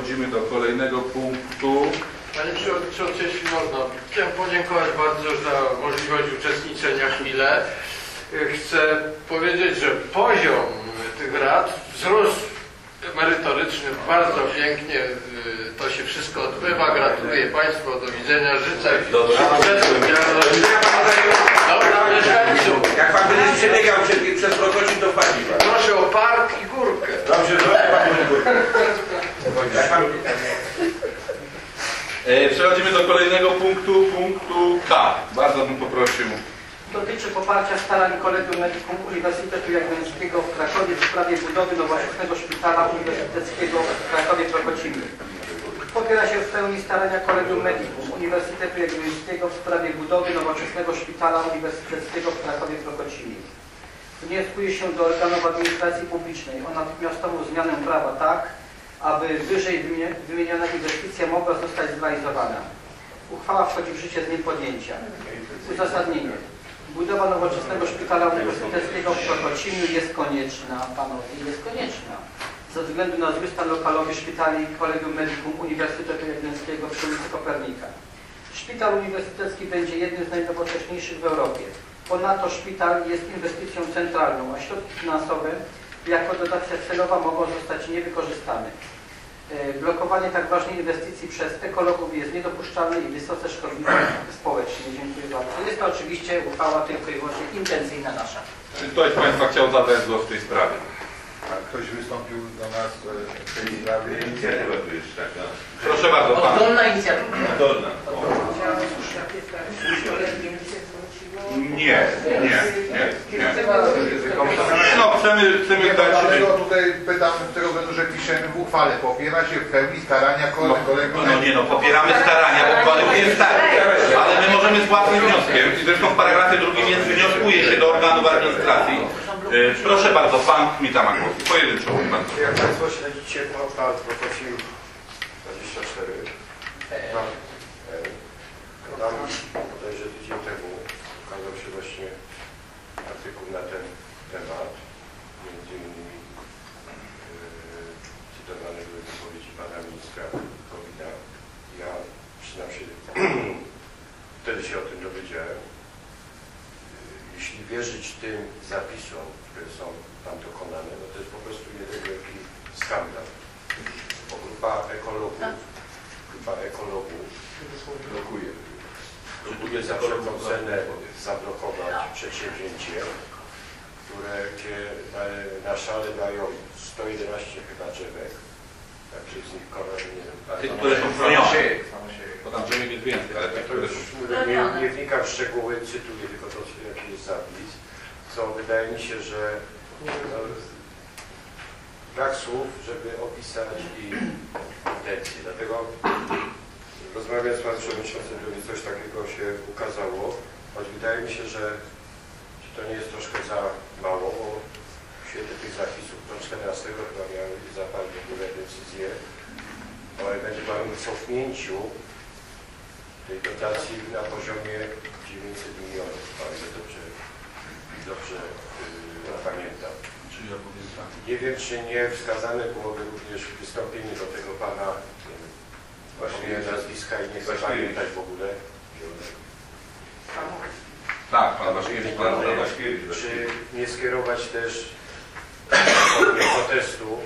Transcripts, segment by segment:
przechodzimy do kolejnego punktu. Panie Przewodniczący, jeśli można, chciałem podziękować bardzo za możliwość uczestniczenia chwilę. Chcę powiedzieć, że poziom tych rad wzrósł merytoryczny bardzo pięknie. To się wszystko odbywa. Gratuluję Państwu, do widzenia, życzę Dobra, mieszkańców. Jak pan będzie przebiegał przez, przez protoczyn, to wpadzi pan. Proszę o park i górkę. Dobrze, dobrze, pan. E, Przechodzimy do kolejnego punktu, punktu K. Bardzo bym poprosił. dotyczy poparcia starań Kolegium Medicum Uniwersytetu Jagiellońskiego w Krakowie w sprawie budowy nowoczesnego szpitala uniwersyteckiego w Krakowie Prokocimy. Popiera się w pełni starania Kolegium Medicum Uniwersytetu Jagiellońskiego w sprawie budowy nowoczesnego szpitala uniwersyteckiego w Krakowie Prokocimy. Wnioskuje się do organów administracji publicznej o natychmiastową zmianę prawa tak, aby wyżej wymie- wymieniona inwestycja mogła zostać zrealizowana. Uchwała wchodzi w życie z dniem podjęcia. Uzasadnienie. Budowa nowoczesnego szpitala uniwersyteckiego w Prokocimiu jest konieczna, panowie, jest konieczna. Ze względu na zły stan lokalowy szpitali Kolegium Medicum Uniwersytetu Jagiellońskiego przy ulicy Kopernika. Szpital uniwersytecki będzie jednym z najnowocześniejszych w Europie. Ponadto szpital jest inwestycją centralną, a środki finansowe jako dotacja celowa mogą zostać niewykorzystane. E, Blokowanie tak ważnej inwestycji przez ekologów jest niedopuszczalne i wysoce szkodliwe społecznie. Dziękuję bardzo. Jest to oczywiście uchwała tylko i wyłącznie intencyjna nasza. Czy ktoś z Państwa chciał zabrać głos w tej sprawie? A ktoś wystąpił do nas e, w tej sprawie? Inicjatywa tu jest taka. Proszę bardzo, Pan. Oddolna inicjatywa. Dolna. Nie, nie, nie, nie. No, chcemy, chcemy dać... Dlatego tutaj pytam z tego względu, że piszemy w uchwale. Popiera się w pełni starania No, kolegów. no nie no, popieramy starania, bo kolej jest tak. Ale my możemy z własnym wnioskiem, i zresztą w paragrafie drugim jest wnioskuje się do organów administracji. E, Proszę bardzo, Pan Kmita ma głos. Pojedynczo. Jak Państwo śledzicie portal Prokocim 24, tam, e, tam bodajże tydzień temu ukazał się właśnie artykuł na ten temat, między innymi e, cytowane były wypowiedzi Pana Ministra Kowina. Ja przyznam się, wtedy się o tym dowiedziałem. E, Jeśli wierzyć tym zapisom, które są tam dokonane, no to jest po prostu jeden wielki skandal. Bo grupa ekologów, grupa ekologów blokuje, próbuje za wszelką cenę zablokować przedsięwzięcie, które gdzie na szale dają 111 chyba drzewek, także z nich kolor nie wiem, które są chronione. Bo tam drzew jest więcej, ale te, to które już są... nie, nie wnikam w szczegóły, cytuję tylko to, co- jaki jest zapis, co wydaje mi się, że no, brak słów, żeby opisać i intencje. Dlatego rozmawiając z Panem Przewodniczącym, żeby coś takiego się ukazało, choć wydaje mi się, że to nie jest troszkę za mało, bo świetle tych zapisów do 14 chyba miały zapadł w ogóle decyzję o ewentualnym cofnięciu tej dotacji na poziomie 900 milionów, dobrze yy, pamiętam. Czyli ja powiem tak. Nie wiem, czy nie wskazane byłoby również wystąpienie do tego pana, właśnie nazwiska i nie chcę pamiętać w ogóle, Tak, Pan Waszkiewicz, Pan Waszkiewicz. Czy nie skierować też protestu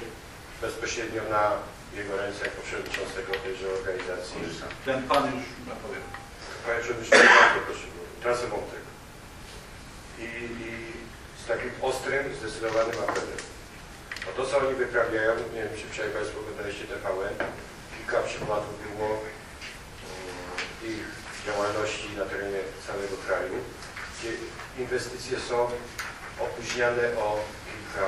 bezpośrednio na jego ręce jako przewodniczącego tejże organizacji. Ten Pan już, ja powiem. Panie Przewodniczący, bardzo proszę, trasę wątek. I, I z takim ostrym, zdecydowanym apelem. Bo to, co oni wyprawiają, nie wiem, czy przynajmniej Państwo oglądaliście TVN, kilka przykładów było mm, ich działalności na terenie całego kraju, gdzie inwestycje są opóźniane o kilka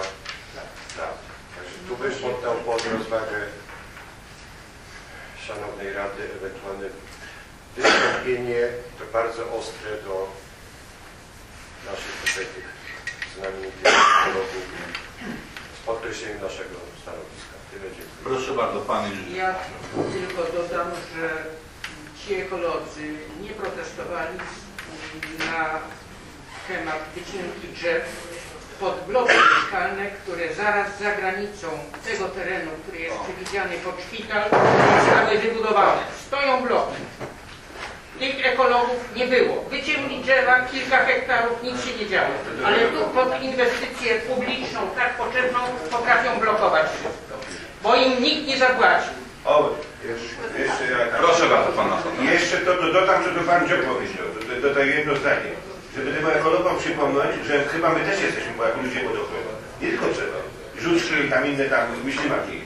lat. Także tu bym poddał pod rozwagę Szanownej Rady ewentualne wystąpienie to bardzo ostre do naszych tutaj tych znamienitych ekologów z podkreśleniem naszego stanowiska. Tyle dziękuję. Proszę bardzo, Pan już. Ja tylko dodam, że ci ekolodzy nie protestowali na temat wycinki drzew pod bloki mieszkalne, które zaraz za granicą tego terenu, który jest przewidziany pod szpital, zostały wybudowane. Stoją bloki. Tych ekologów nie było. Wycięli drzewa, kilka hektarów, nic się nie działo. Ale tu pod inwestycję publiczną, tak potrzebną, potrafią blokować wszystko. Bo im nikt nie zapłaci. O, jeszcze, jeszcze ja. Proszę bardzo, pan Następny. Jeszcze to do- dodam, co to pan Dzio powiedział. Tak jedno zdanie. Żeby tym ekologom przypomnieć, że chyba my też jesteśmy, bo jako ludzie podochowe. Nie tylko trzeba. Żuczki i tam inne tam myślimaki.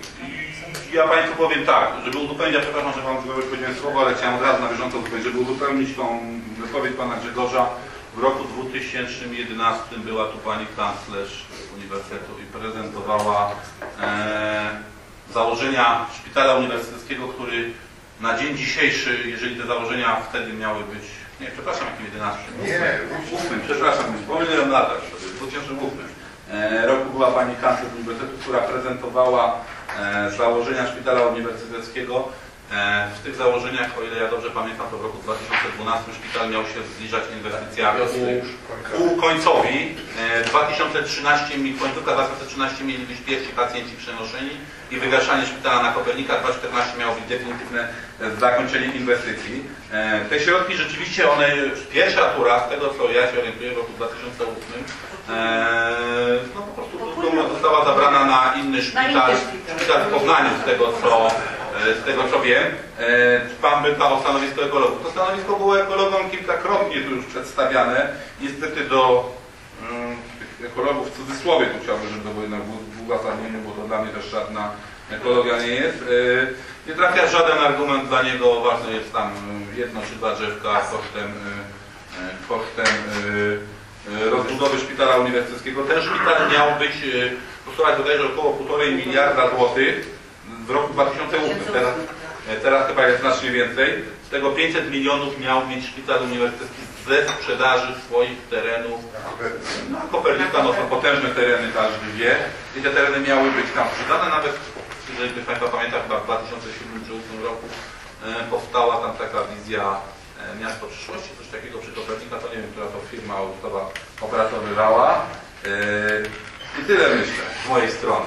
Ja Państwu powiem tak, żeby uzupełnić, ja przepraszam, że Wam powiedziałem słowo, ale chciałem od razu na bieżąco uzupełnić, żeby uzupełnić tą wypowiedź Pana Grzegorza. W roku 2011 była tu Pani kanclerz Uniwersytetu i prezentowała e, założenia szpitala uniwersyteckiego, który na dzień dzisiejszy, jeżeli te założenia wtedy miały być, nie, przepraszam, jakim 11? Nie, Ósmym, przepraszam, pomyliłem lata, w 2008 e, roku była Pani kanclerz Uniwersytetu, która prezentowała e, założenia szpitala uniwersyteckiego. E, w tych założeniach, o ile ja dobrze pamiętam, to w roku 2012 szpital miał się zbliżać inwestycja ku, ku końcowi. E, 2013, mi- końcówka 2013 mieli być pierwsi pacjenci przenoszeni i wygaszanie szpitala na Kopernika. 2014 miało być definitywne e, zakończenie inwestycji. E, Te środki rzeczywiście, one, pierwsza tura, z tego co ja się orientuję, w roku 2008, e, no po prostu została zabrana na inny szpital, szpital. w Poznaniu, z tego co, z tego co wiem. E, Pan pytał o stanowisko ekologów. To stanowisko było ekologom kilkakrotnie tu już przedstawiane. Niestety do tych ekologów w cudzysłowie tu chciałbym, żeby to było jednak uzasadnieniu, bo to dla mnie też żadna ekologia nie jest. E, Nie trafia żaden argument dla niego, ważne jest tam e, jedno czy dwa drzewka kosztem, e, e, kosztem e, e, rozbudowy szpitala uniwersyteckiego. Ten szpital miał być, e, kosztować bodajże około 1,5 miliarda złotych w roku 2008. Teraz, e, teraz chyba jest znacznie więcej. Z tego 500 milionów miał mieć szpital uniwersytecki ze sprzedaży swoich terenów no, Kopernika, no to potężne tereny, każdy wie. I te tereny miały być tam sprzedane. Nawet, jeżeli Państwa pamięta, chyba w 2007 czy 2008 roku e, powstała tam taka wizja e, Miasto Przyszłości, coś takiego przy Kopernika, to nie wiem, która to firma ustawa opracowywała. I tyle myślę z mojej strony.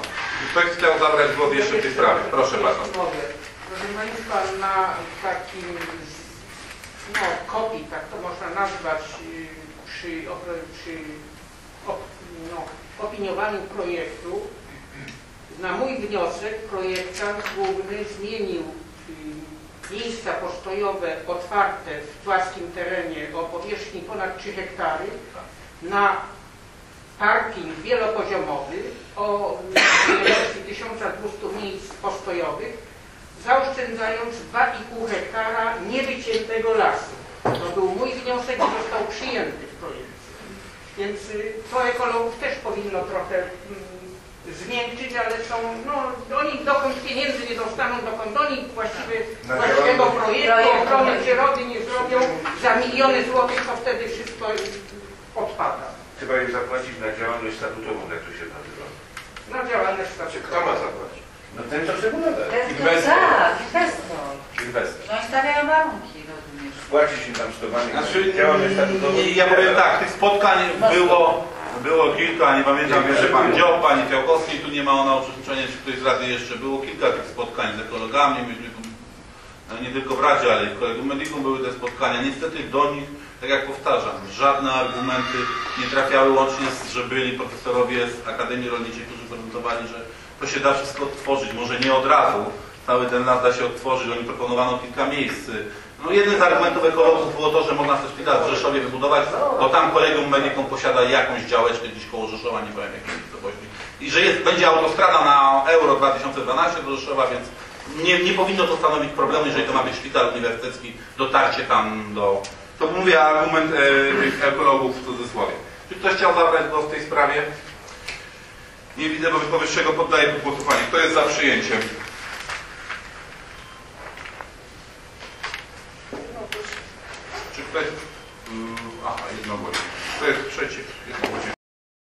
Ktoś chciał zabrać głos jeszcze w tej sprawie? Proszę bardzo. Proszę Państwa, na takim no, kopii, tak to można nazwać, y, przy, przy no, opiniowaniu projektu, na mój wniosek projektant główny zmienił y, miejsca postojowe otwarte w płaskim terenie o powierzchni ponad 3 hektary na parking wielopoziomowy o ilości 1200 miejsc postojowych, zaoszczędzając 2,5 hektara niewyciętego lasu. To był mój wniosek i został przyjęty w projekcie. Więc y, to ekologów też powinno trochę mm, zmiękczyć, ale są, no oni dokąd pieniędzy nie dostaną, dokąd oni właściwie, Na właściwego projektu ochrony przyrody nie zrobią za miliony złotych, to wtedy wszystko odpada. Trzeba im zapłacić na działalność statutową, jak to się nazywa. Na działalność Czy statutowa. kto ma zapłacić? No ten, co budować. Inwestor. Tak, inwestor. Inwestor. No i stawiają warunki, rozumiesz. Płaci się tam stowami Znaczy, na działalność statutową. ja powiem tak, tych spotkań było, było kilka, nie pamiętam, że pan Dziob, pani Fiałkowskiej, tu nie ma ona uczestniczenia, czy ktoś z Rady jeszcze było, kilka tych spotkań z ekologami, myśmy tu, nie tylko w Radzie, ale i w Kolegium Medicum były te spotkania. Niestety do nich, tak jak powtarzam, żadne argumenty nie trafiały łącznie z, że byli profesorowie z Akademii Rolniczej, którzy prezentowali, że to się da wszystko odtworzyć, może nie od razu, cały ten las da się odtworzyć, oni proponowano kilka miejsc. No jednym z argumentów ekologów było to, że można ten szpital w Rzeszowie wybudować, bo tam Kolegium Medicum posiada jakąś działeczkę gdzieś koło Rzeszowa, nie powiem jakiej miejscowości. I że jest, będzie autostrada na Euro 2012 do Rzeszowa, więc nie, nie powinno to stanowić problemu, jeżeli to ma być szpital uniwersytecki, dotarcie tam do... To mówię argument e, tych ekologów w cudzysłowie. Czy ktoś chciał zabrać głos w tej sprawie? Nie widzę wobec powyższego, poddaję pod głosowanie. Kto jest za przyjęciem